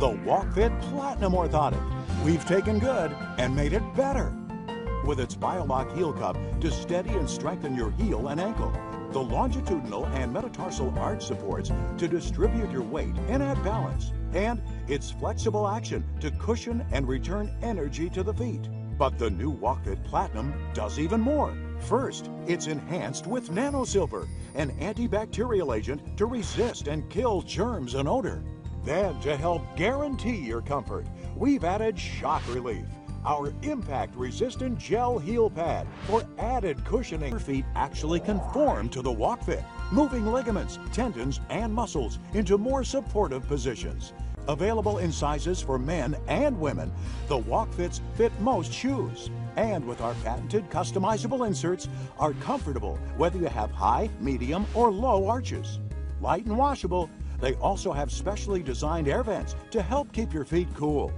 the WalkFit Platinum Orthotic. We've taken good and made it better. With its BioLock heel cup to steady and strengthen your heel and ankle, the longitudinal and metatarsal arch supports to distribute your weight and add balance, and its flexible action to cushion and return energy to the feet. But the new WalkFit Platinum does even more. First, it's enhanced with nanosilver, an antibacterial agent to resist and kill germs and odor. Then, to help guarantee your comfort, we've added shock relief. Our impact resistant gel heel pad for added cushioning. Your feet actually conform to the WalkFit, moving ligaments, tendons, and muscles into more supportive positions. Available in sizes for men and women, the WalkFits fit most shoes. And with our patented customizable inserts, are comfortable whether you have high, medium, or low arches. Light and washable, they also have specially designed air vents to help keep your feet cool.